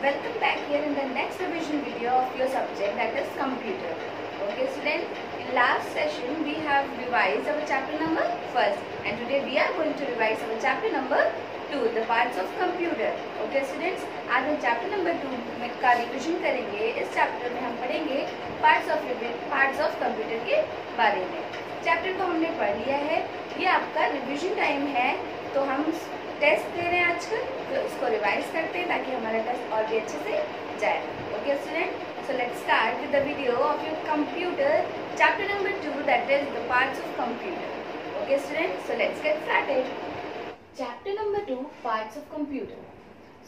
Welcome back here in the next revision video of your subject that is computer. Okay student, in last session we have revised our chapter number first and today we are going to revise our chapter number two the parts of computer okay students आज हम chapter number to में का revision करेंगे इस chapter में हम पढ़ेंगे parts of parts of computer के बारे में चैप्टर को हमने पढ़ लिया है ये आपका रिविजन टाइम है तो हम टेस्ट दे रहे हैं आजकल तो इसको रिवाइज करते हैं ताकि हमारा टेस्ट और भी अच्छे से जाए। Okay student so let's start with the video of your computer chapter number two that is the parts of computer okay student so let's get started chapter number two parts of computer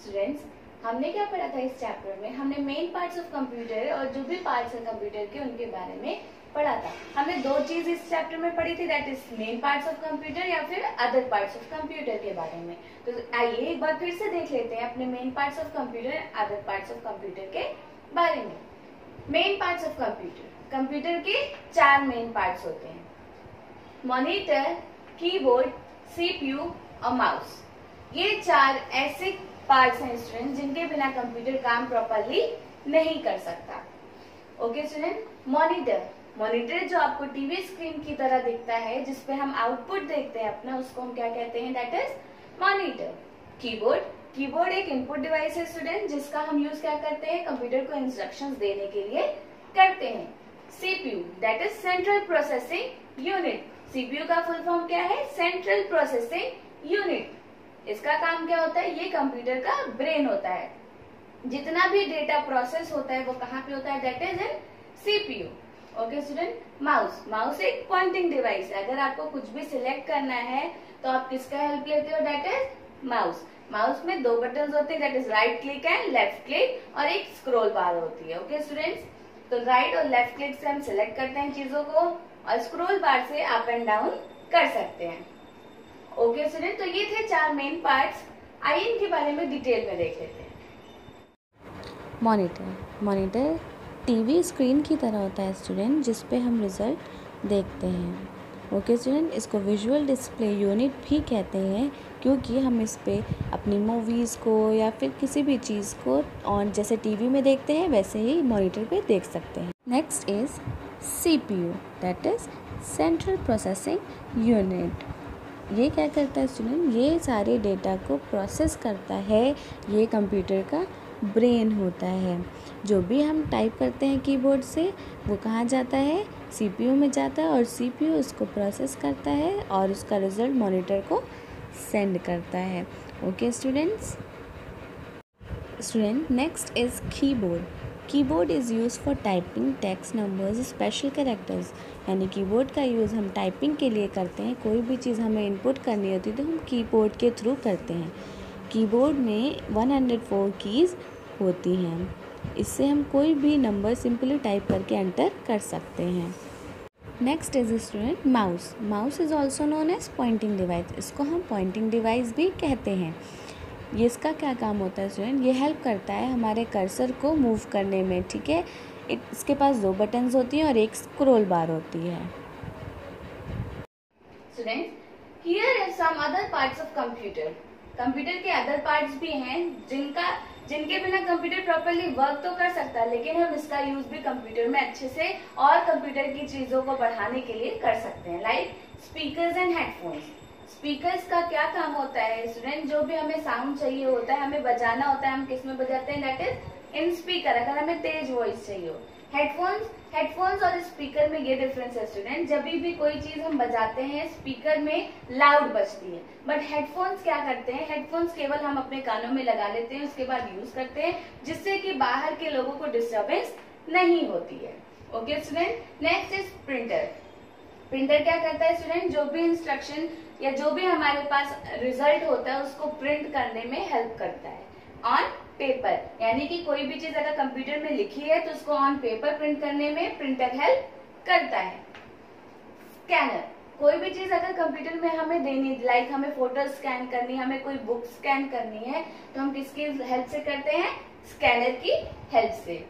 students हमने क्या पढ़ा था इस chapter में? हमने main parts of computer और जो भी पार्ट्स हैं कंप्यूटर के, उनके बारे में पढ़ा था। हमने दो चीज़ इस चैप्टर में पढ़ी थी that is main parts of computer या फिर अदर पार्ट्स ऑफ़ कंप्यूटर के बारे में। तो आइए एक बार फिर से देख लेते हैं अपने main parts of computer other parts of computer के बारे में। Main parts of computer computer के चार मेन पार्ट्स होते हैं। मॉनिटर कीबोर्ड सीपीयू और माउस ये चार ऐसे पार्ट्स हैं स्टूडेंट जिनके बिना कंप्यूटर काम प्रॉपरली नहीं कर सकता। ओके स्टूडेंट मॉनिटर मॉनिटर जो आपको टीवी स्क्रीन की तरह दिखता है जिसपे हम आउटपुट देखते हैं अपना, उसको हम क्या कहते हैं? That is monitor keyboard keyboard एक इनपुट डिवाइस है स्टूडेंट जिसका हम यूज़ क्या करते हैं? कंप्यूटर को इंस्ट्रक्शंस देने के लिए करते हैं। CPU that is central processing unit CPU का फुल फॉर्म क्या है? सेंट्रल प्रोसेसिंग यूनिट इसका काम क्या होता है? ये कंप्यूटर का ब्रेन होता है। जितना भी डेटा प्रोसेस होता है, वो कहाँ पे होता है? That is in CPU okay student mouse mouse एक पॉइंटिंग डिवाइस है अगर आपको कुछ भी सिलेक्ट करना है तो आप किसका हेल्प लेते हो? दैट इज़ माउस माउस में दो बटन होते हैं. That is right click and left click और एक स्क्रोल बार होती है. ओके okay, स्टूडेंट्स तो राइट और लेफ़्ट क्लिक से हम सिलेक्ट करते हैं चीज़ों को और स्क्रोल बार से अप एंड डाउन कर सकते हैं. ओके okay, स्टूडेंट तो ये थे चार मेन पार्ट्स आइए इनके बारे में डिटेल में देख लेते हैं. मॉनिटर मॉनिटर टीवी स्क्रीन की तरह होता है स्टूडेंट, जिस पे हम रिज़ल्ट देखते हैं। ओके स्टूडेंट, इसको विजुअल डिस्प्ले यूनिट भी कहते हैं, क्योंकि हम इस पे अपनी मूवीज़ को या फिर किसी भी चीज़ को ऑन जैसे टीवी में देखते हैं, वैसे ही मॉनिटर पे देख सकते हैं। Next is C P U that is central processing unit ये क्या करता है स्टूडेंट? ये सारे डेटा को प्रोसेस करता है, ये कंप्यूटर का ब्रेन होता है। जो भी हम टाइप करते हैं कीबोर्ड से, वो कहाँ जाता है? सीपीयू में जाता है और सीपीयू उसको प्रोसेस करता है और उसका रिज़ल्ट मॉनिटर को सेंड करता है। Okay students student next is keyboard keyboard is use for typing text numbers special characters यानी कीबोर्ड का यूज़ हम टाइपिंग के लिए करते हैं। कोई भी चीज़ हमें इनपुट करनी होती है तो हम कीबोर्ड के थ्रू करते हैं। कीबोर्ड में 104 कीज़ होती हैं। इससे हम कोई भी नंबर सिंपली टाइप करके एंटर कर सकते हैं। Next is student mouse. Mouse is also known as pointing device. इसको हम पॉइंटिंग डिवाइस भी कहते हैं। ये इसका क्या काम होता है स्टूडेंट? ये हेल्प करता है हमारे कर्सर को मूव करने में, ठीक है? इसके पास दो बटन्स होती हैं और एक स्क्रोल बार होती है। Student here is some other parts of computer computer के अदर पार्ट्स भी हैं, जिनका, जिनके बिना कंप्यूटर प्रॉपरली वर्क तो कर सकता है लेकिन हम इसका यूज़ भी कंप्यूटर में अच्छे से और कंप्यूटर की चीज़ों को बढ़ाने के लिए कर सकते हैं like speakers and headphones speakers का क्या काम होता है? स्टूडेंट जो भी हमें साउंड चाहिए होता है, हमें बजाना होता है, हम किसमें बजाते हैं? दैट इज़ इन स्पीकर अगर हमें तेज वॉइस चाहिए हो। हेडफोन्स हेडफोन्स और स्पीकर में ये डिफरेंस है स्टूडेंट जब भी कोई चीज़ हम बजाते हैं स्पीकर में लाउड बजती है। बट हेडफोन्स क्या करते हैं? हेडफोन्स केवल हम अपने कानों में लगा लेते हैं, उसके बाद यूज़ करते हैं, जिससे कि बाहर के लोगों को डिस्टर्बेंस नहीं होती है। Okay student next is printer printer क्या करता है स्टूडेंट जो भी इंस्ट्रक्शन या जो भी हमारे पास रिज़ल्ट होता है, उसको प्रिंट करने में हेल्प करता है। ऑन पेपर यानी कि कोई भी चीज़ अगर कंप्यूटर में लिखी है तो उसको ऑन पेपर प्रिंट करने में प्रिंटर हेल्प करता है। स्कैनर कोई भी चीज़ अगर कंप्यूटर में हमें देनी लाइक हमें फ़ोटो स्कैन करनी है हमें कोई बुक स्कैन करनी है तो हम किसकी हेल्प से करते हैं? स्कैनर की हेल्प से।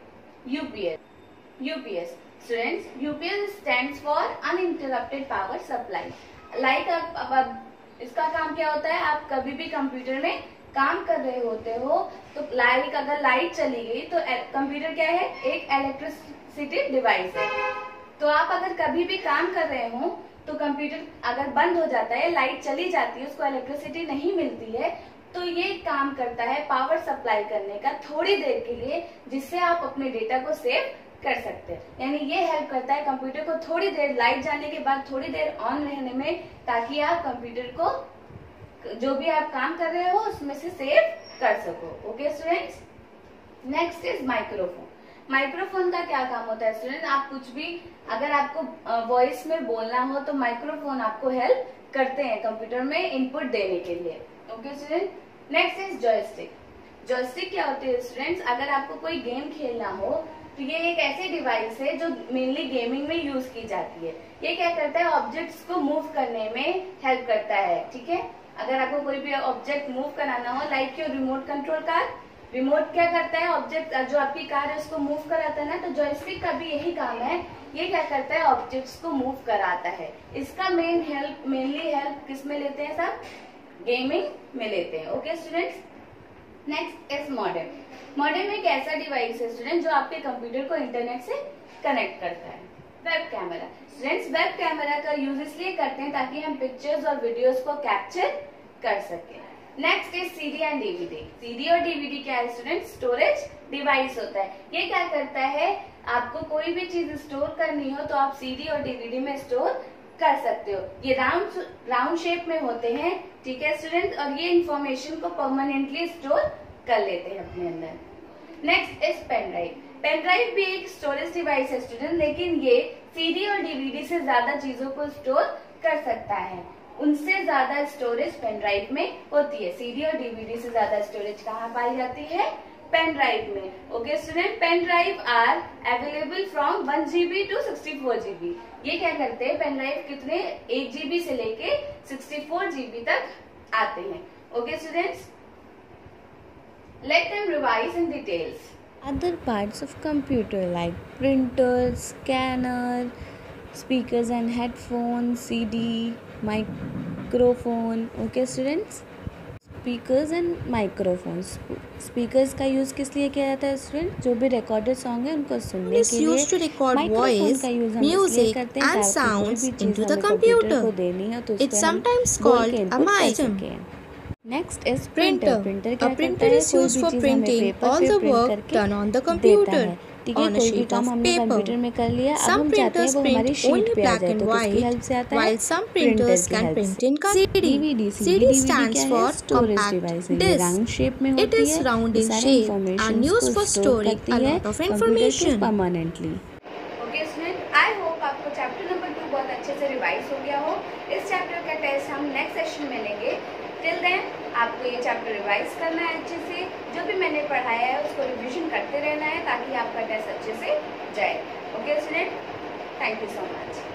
UPS UPS students UPS stand for uninterrupted power supply like अब इसका काम क्या होता है? आप कभी भी कंप्यूटर में काम कर रहे होते हो तो लाइट अगर लाइट चली गई तो कंप्यूटर क्या है? एक इलेक्ट्रिसिटी डिवाइस है। तो आप अगर कभी भी काम कर रहे हो तो कंप्यूटर अगर बंद हो जाता है, लाइट चली जाती है, उसको इलेक्ट्रिसिटी नहीं मिलती है तो ये काम करता है पावर सप्लाई करने का थोड़ी देर के लिए, जिससे आप अपने डेटा को सेव कर सकते हैं। यानी ये हेल्प करता है कंप्यूटर को थोड़ी देर लाइट जाने के बाद थोड़ी देर ऑन रहने में, ताकि आप कंप्यूटर को जो भी आप काम कर रहे हो, उसमें से सेव कर सको। Okay students next is microphone microphone का क्या काम होता है स्टूडेंट आप कुछ भी, अगर आपको वॉइस में बोलना हो तो माइक्रोफोन आपको हेल्प करते हैं कंप्यूटर में इनपुट देने के लिए। Okay student next is joystick joystick क्या होती है स्टूडेंट्स अगर आपको कोई गेम खेलना हो तो ये एक ऐसी डिवाइस है जो मेनली गेमिंग में यूज़ की जाती है। ये क्या करता है ऑब्जेक्ट्स को मूव करने में हेल्प करता है, ठीक है? अगर आपको कोई भी ऑब्जेक्ट मूव कराना हो like your remote control car remote क्या करता है ऑब्जेक्ट जो आपकी कार है, उसको मूव कराता है ना तो जॉयस्टिक का भी यही काम है। ये क्या करता है ऑब्जेक्ट्स को मूव कराता है। इसका मेन हेल्प मेनली हेल्प किसमें लेते हैं सब? गेमिंग में लेते हैं। Okay students next is modern modern एक ऐसा डिवाइस है स्टूडेंट जो आपके कंप्यूटर को इंटरनेट से कनेक्ट करता है। Web camera students web camera का यूज़ इसलिए करते हैं ताकि हम पिक्चर्स और वीडियोस को कैप्चर कर सके। Next is CD and DVD CD और डीवीडी क्या है स्टूडेंट स्टोरेज डिवाइस होता है। ये क्या करता है? आपको कोई भी चीज़ स्टोर करनी हो तो आप सीडी और डीवीडी में स्टोर कर सकते हो। ये राउंड राउंड शेप में होते हैं, ठीक है स्टूडेंट और ये इंफॉर्मेशन को परमानेंटली स्टोर कर लेते हैं अपने अंदर। Next is pen drive pen drive भी एक स्टोरेज डिवाइस है स्टूडेंट लेकिन ये सीडी और डीवीडी से ज़्यादा चीज़ों को स्टोर कर सकता है। उनसे ज़्यादा स्टोरेज पेन ड्राइव में होती है। सीडी और डीवीडी से ज़्यादा स्टोरेज कहाँ पाई जाती है? पेन ड्राइव में। Okay student pen drive are available from one GB to sixty four GB ये क्या करते हैं? पेन ड्राइव कितने? एक जीबी से लेके सिक्सटी फोर जीबी तक आते हैं। Okay students Let them revise in details. Other parts of computer like printer, scanner, speakers and headphones, CD, microphone. Okay students? Speakers and microphones speakers का use किस लिए किया जाता है स्टूडेंट जो भी रिकॉर्डेड सॉन्ग है उनको सुनने के लिए used to record voice, music and sounds into the computer. It's sometimes called a mic. Next is Printer. printer A printer is used for printing all the work done on the computer ठीक है on a कोई भी sheet काम of हमने paper. Computer में कर लिया अब Some हम चाहते हैं printers वो हमारी print शीट only पे आ black जाए and तो किसकी हेल्प white, से आता है while some printers की can print से। in color. DVD CD stands for storage compact device ये disc. राउंड शेप में It होती is है round ये in सारे shape informations and used को for store storing a lot of information. से permanently okay student I hope आपको chapter number two बहुत अच्छे से रिवाइज हो गया हो इस चैप्टर का टेस्ट हम नेक्स्ट सेशन में लेंगे टिल देन आपको ये चैप्टर रिवाइज करना है अच्छे से। जो भी मैंने पढ़ाया है, उसको रिविजन करते रहना है ताकि आपका टेस्ट अच्छे से जाए। Okay student thank you so much